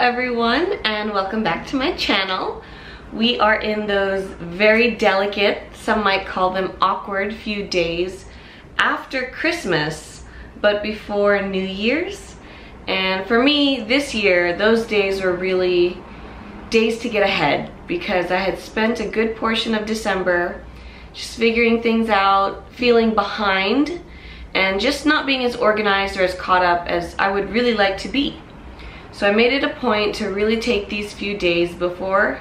everyone and welcome back to my channel. We are in those very delicate, some might call them awkward few days after Christmas but before New Year's. And for me this year, those days were really days to get ahead because I had spent a good portion of December just figuring things out, feeling behind, and just not being as organized or as caught up as I would really like to be. So I made it a point to really take these few days before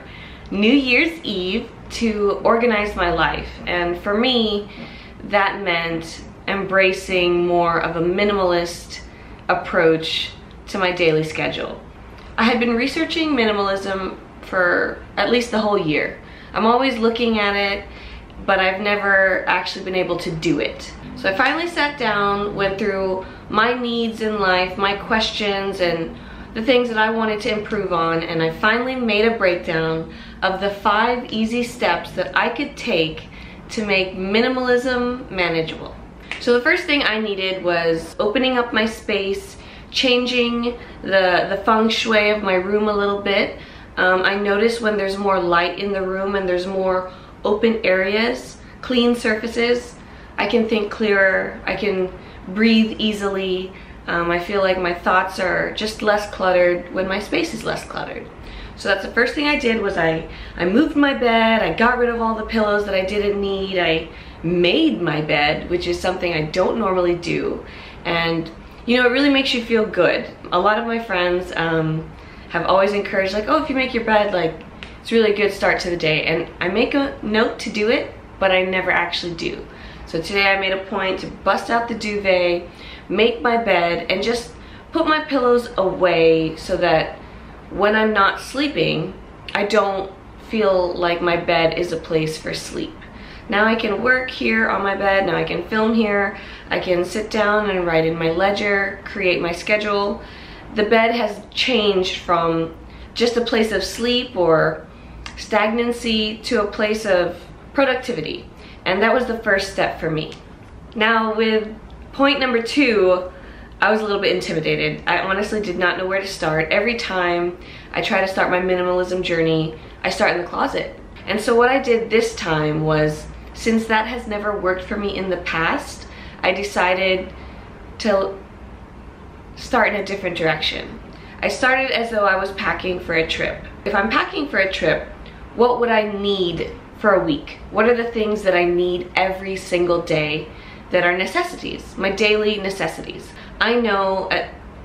New Year's Eve to organize my life. And for me, that meant embracing more of a minimalist approach to my daily schedule. I had been researching minimalism for at least the whole year. I'm always looking at it, but I've never actually been able to do it. So I finally sat down, went through my needs in life, my questions, and the things that I wanted to improve on and I finally made a breakdown of the five easy steps that I could take to make minimalism manageable. So the first thing I needed was opening up my space, changing the, the feng shui of my room a little bit. Um, I notice when there's more light in the room and there's more open areas, clean surfaces, I can think clearer, I can breathe easily, um, I feel like my thoughts are just less cluttered when my space is less cluttered. So that's the first thing I did was I, I moved my bed, I got rid of all the pillows that I didn't need, I made my bed, which is something I don't normally do. And you know, it really makes you feel good. A lot of my friends um, have always encouraged like, oh, if you make your bed, like, it's really a good start to the day. And I make a note to do it, but I never actually do. So today I made a point to bust out the duvet, make my bed, and just put my pillows away so that when I'm not sleeping, I don't feel like my bed is a place for sleep. Now I can work here on my bed, now I can film here, I can sit down and write in my ledger, create my schedule. The bed has changed from just a place of sleep or stagnancy to a place of productivity. And that was the first step for me. Now with point number two, I was a little bit intimidated. I honestly did not know where to start. Every time I try to start my minimalism journey, I start in the closet. And so what I did this time was, since that has never worked for me in the past, I decided to start in a different direction. I started as though I was packing for a trip. If I'm packing for a trip, what would I need for a week? What are the things that I need every single day that are necessities, my daily necessities? I know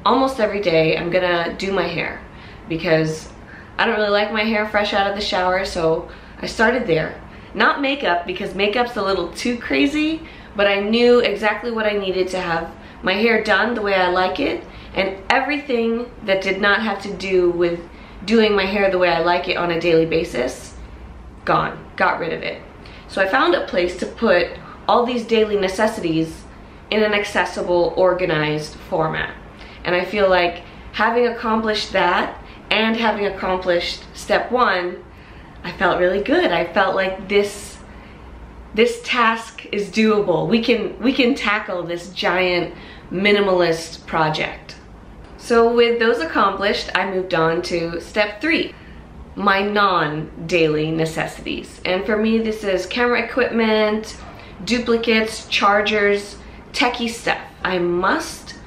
almost every day I'm gonna do my hair because I don't really like my hair fresh out of the shower, so I started there. Not makeup because makeup's a little too crazy, but I knew exactly what I needed to have my hair done the way I like it and everything that did not have to do with doing my hair the way I like it on a daily basis gone, got rid of it. So I found a place to put all these daily necessities in an accessible, organized format. And I feel like having accomplished that and having accomplished step one, I felt really good. I felt like this this task is doable. We can we can tackle this giant minimalist project. So with those accomplished, I moved on to step three my non-daily necessities. And for me, this is camera equipment, duplicates, chargers, techie stuff. I must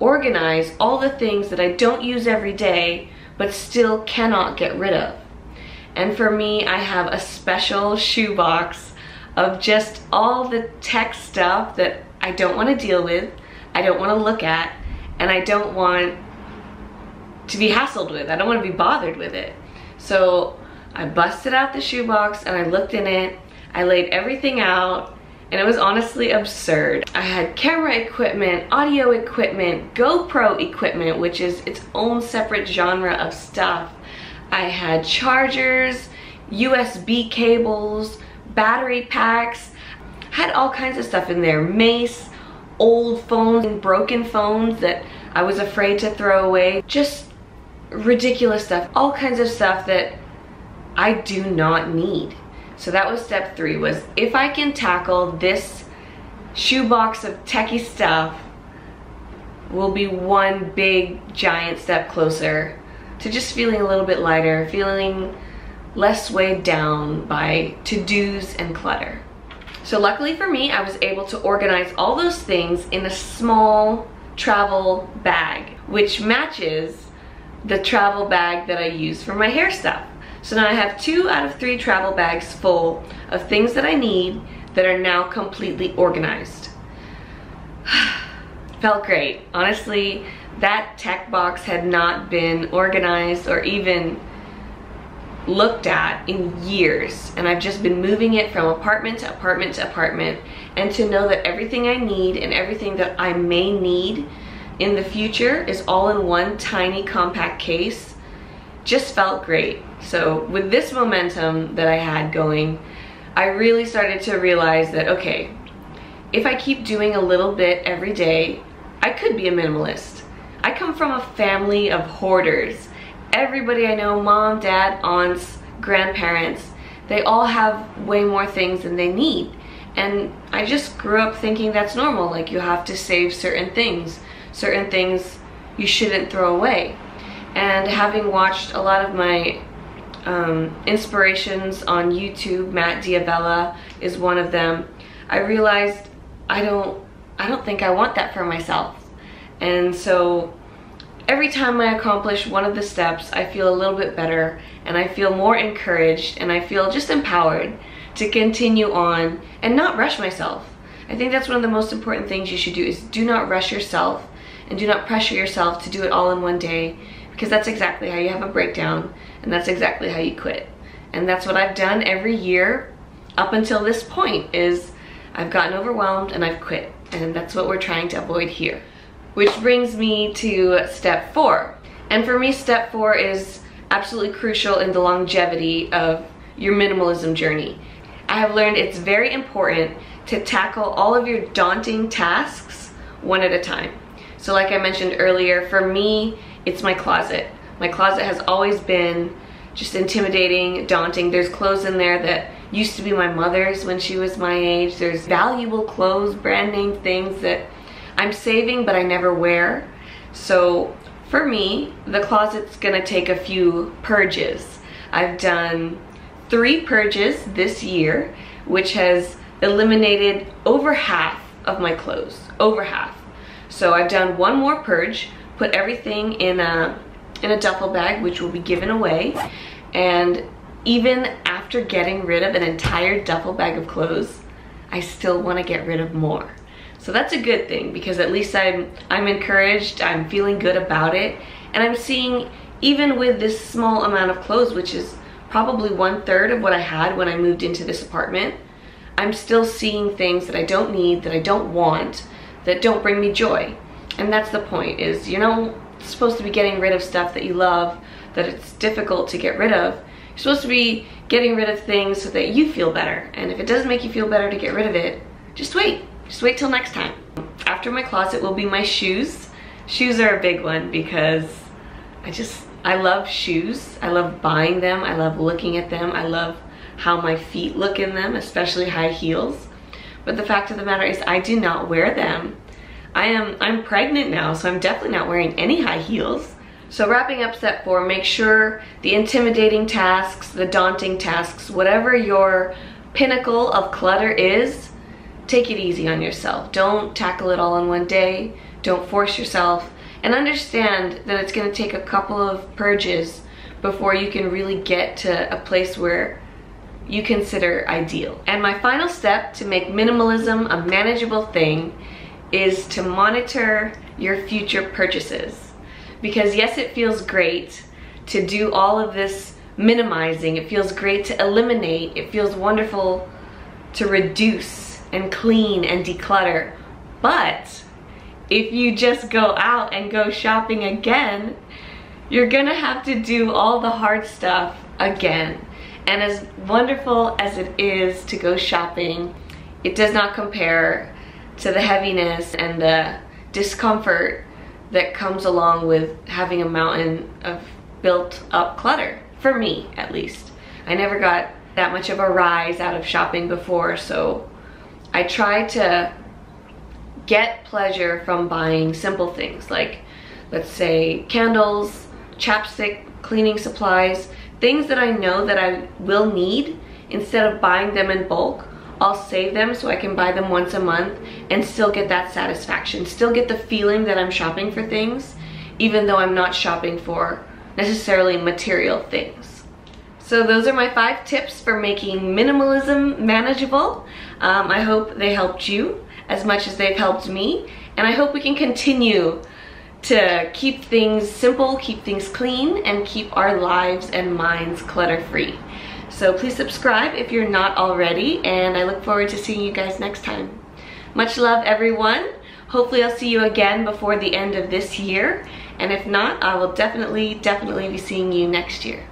organize all the things that I don't use every day, but still cannot get rid of. And for me, I have a special shoebox of just all the tech stuff that I don't want to deal with, I don't want to look at, and I don't want to be hassled with. I don't want to be bothered with it. So I busted out the shoebox and I looked in it. I laid everything out and it was honestly absurd. I had camera equipment, audio equipment, GoPro equipment, which is its own separate genre of stuff. I had chargers, USB cables, battery packs, had all kinds of stuff in there. Mace, old phones and broken phones that I was afraid to throw away. Just ridiculous stuff, all kinds of stuff that I do not need. So that was step three was if I can tackle this shoebox of techie stuff will be one big giant step closer to just feeling a little bit lighter, feeling less weighed down by to-dos and clutter. So luckily for me, I was able to organize all those things in a small travel bag, which matches the travel bag that I use for my hair stuff. So now I have two out of three travel bags full of things that I need that are now completely organized. Felt great. Honestly, that tech box had not been organized or even looked at in years and I've just been moving it from apartment to apartment to apartment and to know that everything I need and everything that I may need in the future is all in one tiny compact case just felt great. So with this momentum that I had going, I really started to realize that, okay, if I keep doing a little bit every day, I could be a minimalist. I come from a family of hoarders. Everybody I know, mom, dad, aunts, grandparents, they all have way more things than they need. And I just grew up thinking that's normal, like you have to save certain things certain things you shouldn't throw away. And having watched a lot of my um, inspirations on YouTube, Matt D'Avella is one of them, I realized I don't, I don't think I want that for myself. And so every time I accomplish one of the steps, I feel a little bit better and I feel more encouraged and I feel just empowered to continue on and not rush myself. I think that's one of the most important things you should do is do not rush yourself and do not pressure yourself to do it all in one day because that's exactly how you have a breakdown and that's exactly how you quit. And that's what I've done every year up until this point is I've gotten overwhelmed and I've quit. And that's what we're trying to avoid here. Which brings me to step four. And for me, step four is absolutely crucial in the longevity of your minimalism journey. I have learned it's very important to tackle all of your daunting tasks one at a time. So like I mentioned earlier, for me, it's my closet. My closet has always been just intimidating, daunting. There's clothes in there that used to be my mother's when she was my age. There's valuable clothes, brand name things that I'm saving but I never wear. So for me, the closet's gonna take a few purges. I've done three purges this year, which has eliminated over half of my clothes, over half. So I've done one more purge, put everything in a, in a duffel bag, which will be given away. And even after getting rid of an entire duffel bag of clothes, I still wanna get rid of more. So that's a good thing because at least I'm, I'm encouraged, I'm feeling good about it, and I'm seeing even with this small amount of clothes, which is probably one third of what I had when I moved into this apartment, I'm still seeing things that I don't need, that I don't want, that don't bring me joy. And that's the point is, you know, supposed to be getting rid of stuff that you love, that it's difficult to get rid of. You're supposed to be getting rid of things so that you feel better. And if it doesn't make you feel better to get rid of it, just wait. Just wait till next time. After my closet will be my shoes. Shoes are a big one because I just, I love shoes. I love buying them. I love looking at them. I love how my feet look in them, especially high heels. But the fact of the matter is I do not wear them. I am, I'm pregnant now, so I'm definitely not wearing any high heels. So wrapping up step four, make sure the intimidating tasks, the daunting tasks, whatever your pinnacle of clutter is, take it easy on yourself. Don't tackle it all in one day. Don't force yourself. And understand that it's gonna take a couple of purges before you can really get to a place where you consider ideal. And my final step to make minimalism a manageable thing is to monitor your future purchases. Because yes, it feels great to do all of this minimizing. It feels great to eliminate. It feels wonderful to reduce and clean and declutter. But if you just go out and go shopping again, you're gonna have to do all the hard stuff again. And as wonderful as it is to go shopping, it does not compare to the heaviness and the discomfort that comes along with having a mountain of built up clutter, for me at least. I never got that much of a rise out of shopping before, so I try to get pleasure from buying simple things like, let's say, candles, chapstick, cleaning supplies, things that I know that I will need, instead of buying them in bulk, I'll save them so I can buy them once a month and still get that satisfaction, still get the feeling that I'm shopping for things, even though I'm not shopping for necessarily material things. So those are my five tips for making minimalism manageable. Um, I hope they helped you as much as they've helped me, and I hope we can continue to keep things simple, keep things clean, and keep our lives and minds clutter-free. So please subscribe if you're not already, and I look forward to seeing you guys next time. Much love, everyone. Hopefully I'll see you again before the end of this year, and if not, I will definitely, definitely be seeing you next year.